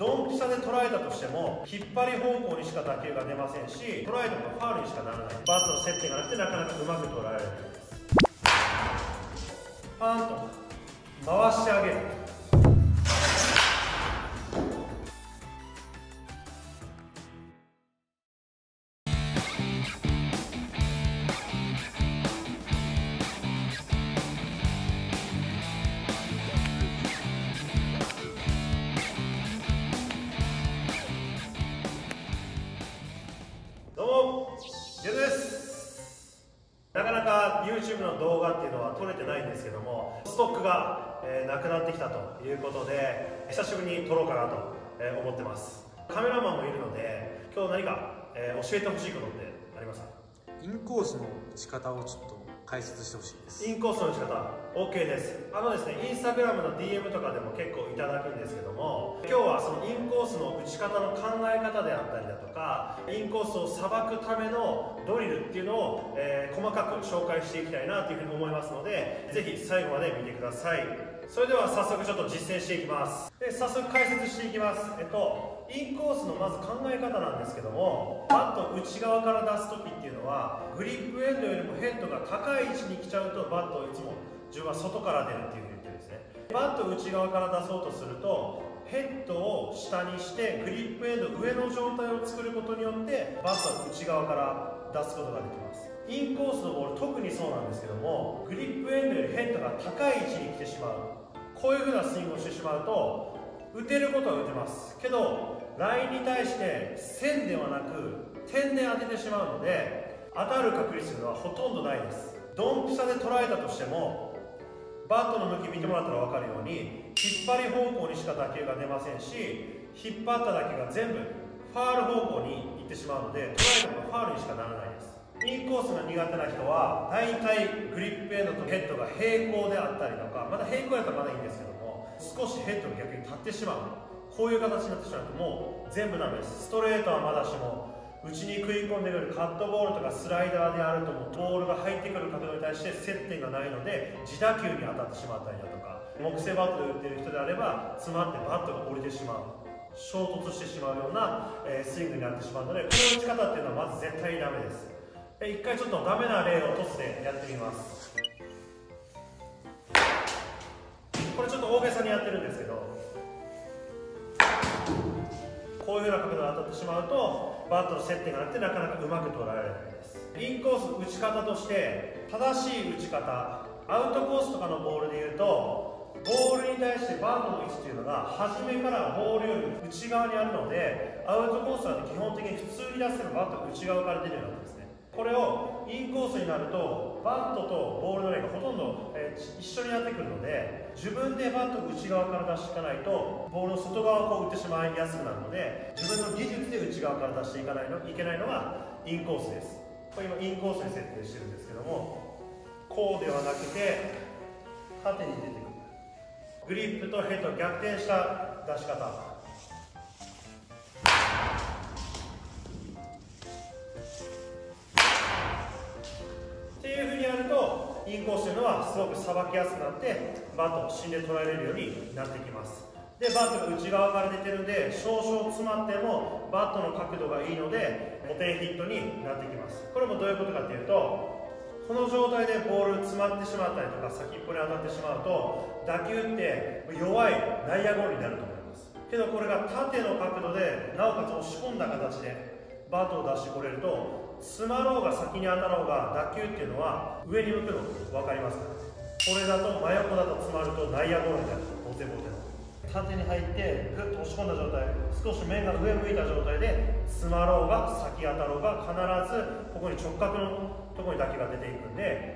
ドンピシャで捉えたとしても引っ張り方向にしか打球が出ませんし捉えてもファウルにしかならない。バットの接点がなくてなかなかうまく捉えられないです。パンと回してあげる。YouTube の動画っていうのは撮れてないんですけども、ストックが、えーなくなってきたということで、久しぶりに撮ろうかなと、えー思ってます。カメラマンもいるので、今日何か、えー教えてほしいことってありますか？インコースの打ち方をちょっと解説してほしいです。インコースの打ち方 OK です。あのですねインスタグラムの DM とかでも結構いただくんですけども今日はそのインコースの打ち方の考え方であったりだとかインコースをさばくためのドリルっていうのを、えー細かく紹介していきたいなというふうに思いますので是非最後まで見てください。それでは早速ちょっと実践していきます。で早速解説していきます。えっとインコースのまず考え方なんですけどもバット内側から出す時っていうのはグリップエンドよりもヘッドが高い位置に来ちゃうとバットをいつも自分は外から出るっていうふうに言ってるんですね。バット内側から出そうとするとヘッドを下にしてグリップエンド上の状態を作ることによってバットを内側から出すことができます。インコースのボール特にそうなんですけどもグリップエンドよりヘッドが高い位置に来てしまう。こういう風なスイングをしてしまうと打てることは打てます。けどラインに対して線ではなく点で当ててしまうので当たる確率はほとんどないです。ドンピシャで捉えたとしてもバットの向き見てもらったら分かるように引っ張り方向にしか打球が出ませんし引っ張った打球が全部ファール方向に行ってしまうので捉えてもファールにしかならない。インコースが苦手な人は大体グリップエンドとヘッドが平行であったりとかまだ平行やったらまだいいんですけども少しヘッドが逆に立ってしまうこういう形になってしまうともう全部ダメですストレートはまだしも内に食い込んでくるカットボールとかスライダーであるともボールが入ってくる角度に対して接点がないので自打球に当たってしまったりだとか木製バットで打っている人であれば詰まってバットが降りてしまう。衝突してしまうような、えースイングになってしまうのでこの打ち方っていうのはまず絶対にダメです。一回ちょっとダメな例をトスでやってみます。これちょっと大げさにやってるんですけど。こういうふうな角度で当たってしまうとバットの接点がなくてなかなかうまく捉えられないです。インコース打ち方として正しい打ち方アウトコースとかのボールでいうとボールに対してバットの位置というのが初めからボールより内側にあるのでアウトコースは基本的に普通に出せるバットが内側から出るようなこれをインコースになるとバットとボールの例がほとんど、えー一緒になってくるので自分でバットを内側から出していかないとボールの外側をこう打ってしまいやすくなるので自分の技術で内側から出していかないのいけないのがインコースです。これ今インコースに設定してるんですけどもこうではなくて縦に出てくる。グリップとヘッドを逆転した出し方。インコースというのはすごくさばきやすくなってバットを芯で捉えれるようになってきます。でバットが内側から出てるんで少々詰まってもバットの角度がいいのでポテンヒットになってきます。これもどういうことかっていうとこの状態でボール詰まってしまったりとか先っぽに当たってしまうと打球って弱い内野ゴロになると思います。けどこれが縦の角度でなおかつ押し込んだ形でバットを出してこれると詰まろうが先に当たろうが打球っていうのは上に向くの分かりますこれだと真横だと詰まると内野ゴロになるボテボテの。縦に入ってグッと押し込んだ状態少し面が上向いた状態で詰まろうが先当たろうが必ずここに直角のところに打球が出ていくんで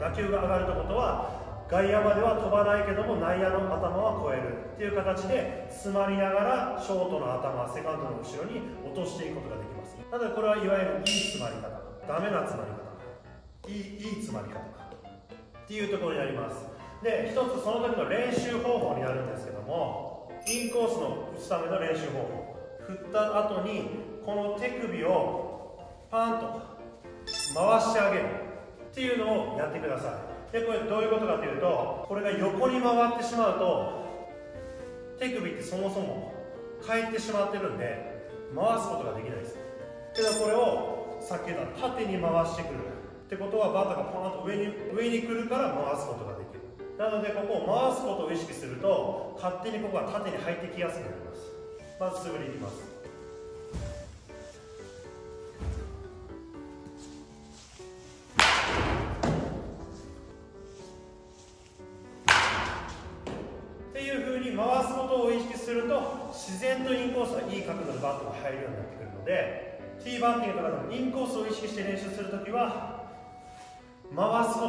打球が上がるってことは外野までは飛ばないけども内野の頭は越えるっていう形で詰まりながらショートの頭セカンドの後ろに落としていくことができますなのでこれはいわゆるいい詰まり方。ダメな詰まり方。いいいい詰まり方。っていうところになります。で一つその時の練習方法になるんですけどもインコースの打つための練習方法。振った後にこの手首をパーンと回してあげる。っていうのをやってください。でこれどういうことかというとこれが横に回ってしまうと手首ってそもそも返ってしまってるんで回すことができないです。けどこれをさっき言った縦に回してくるってことはバットがポーンと上に上に来るから回すことができる。なのでここを回すことを意識すると勝手にここが縦に入ってきやすくなります。まず素振りいきます。すことを意識すると自然とインコースはいい角度でバットが入るようになってくるのでティーバッティングとかでもインコースを意識して練習するときは回すこ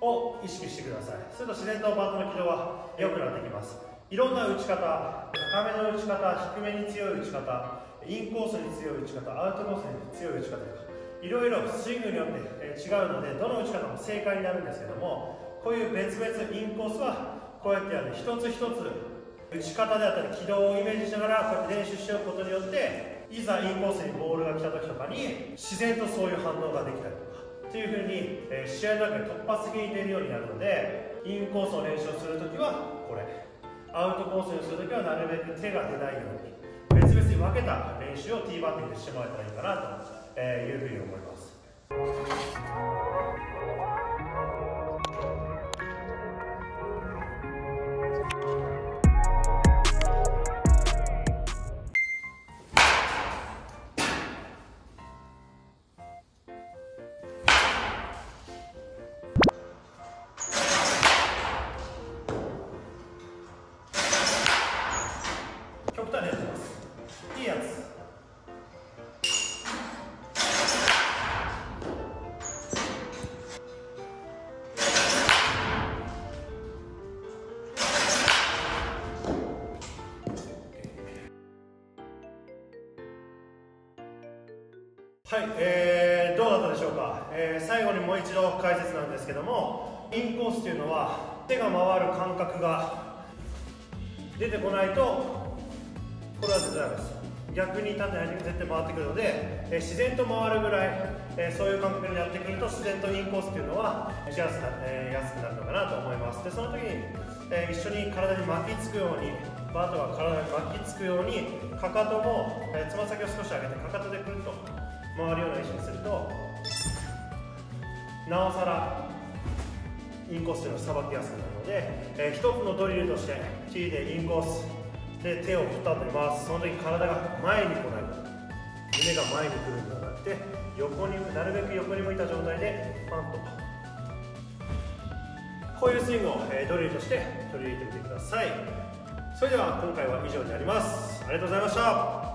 とを意識してください。すると自然とバットの軌道は良くなってきます。いろんな打ち方高めの打ち方低めに強い打ち方インコースに強い打ち方アウトコースに強い打ち方とかいろいろスイングによって違うのでどの打ち方も正解になるんですけどもこういう別々インコースはこうやってやる一つ一つ打ち方であったり軌道をイメージしながらこうやって練習しておくことによっていざインコースにボールが来た時とかに自然とそういう反応ができたりとかっていうふうに、えー、試合の中で突発的に出るようになるのでインコースを練習をするときはこれアウトコースにするときはなるべく手が出ないように別々に分けた練習をティーバッティングしてもらえたらいいかなというふうに思います。はい、えー、どうだったでしょうか、えー、最後にもう一度解説なんですけどもインコースというのは手が回る感覚が出てこないとこれは絶対ダメです。逆に縦に絶対回ってくるので、えー、自然と回るぐらい、えー、そういう感覚になってくると自然とインコースっていうのはしやすくな,、えー、やすくなるのかなと思います。でその時に、えー、一緒に体に巻きつくようにバートが体に巻きつくようにかかともえつま、先を少し上げてかか回るような意識するとなおさらインコースというのをさばきやすくなるので、えー、一つのドリルとして T でインコースで手を振った後に回す。その時体が前に来ない。と胸が前に来るんではなくて横になるべく横に向いた状態でパンと。こういうスイングを、え、ドリルとして取り入れてみてください。それでは今回は以上になります。ありがとうございました。